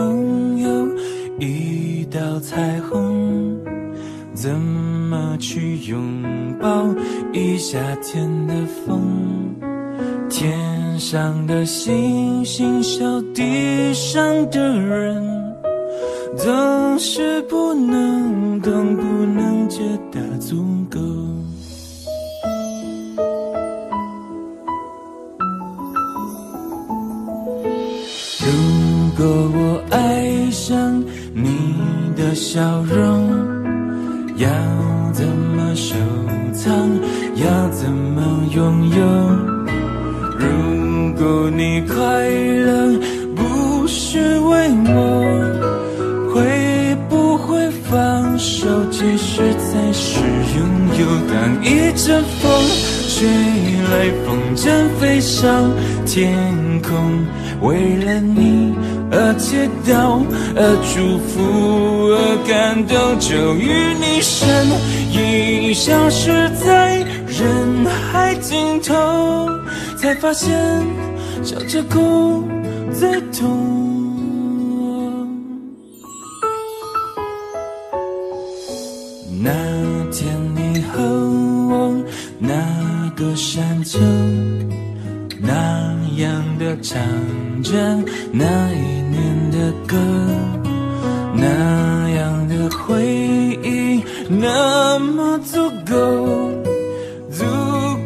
拥有一道彩虹怎么去拥抱一夏天的风？天上的星星笑地上的人总是不能懂不能觉得足够。你的笑容，要怎么收藏？要怎么拥有？如果你快乐不是为我，会不会放手？其实才是拥有。当一阵风吹来，风筝飞上天空，为了你而祈祷，而祝福，而感动，就与你身影消失在人海尽头，才发现笑着哭最痛。那天你和我那个山丘，那样的唱着那一年的歌，那样的回忆那么足够，足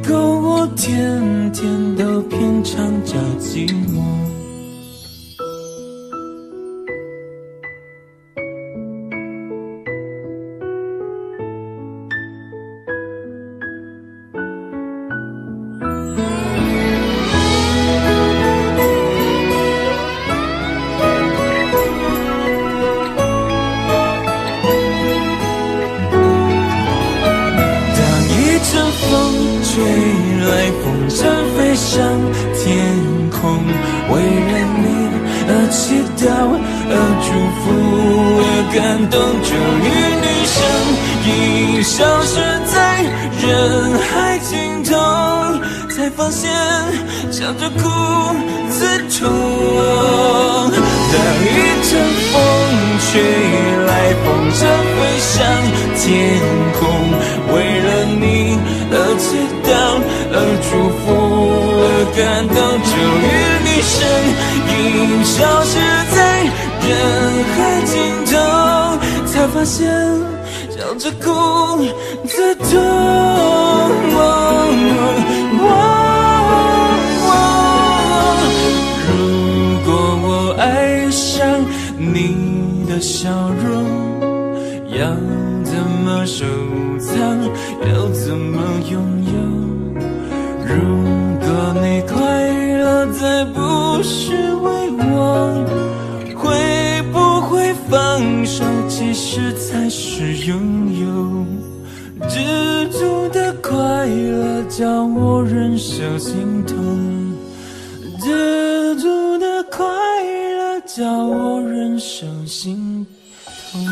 够我天天都品尝着寂寞。风吹来，风筝飞上天空，为了你而祈祷，而祝福，而感动，终于你身影消失在人海尽头，才发现笑着哭最痛。当一阵风吹来，风筝飞上天空，而祈祷，而祝福，而感动，就与你身影消失在人海尽头，才发现笑着哭最痛。如果我爱上你的笑容，要怎么收藏？要怎么拥有？如果你快乐再不是为我，会不会放手？其实才是拥有。知足的快乐叫我忍受心痛，知足的快乐叫我忍受心痛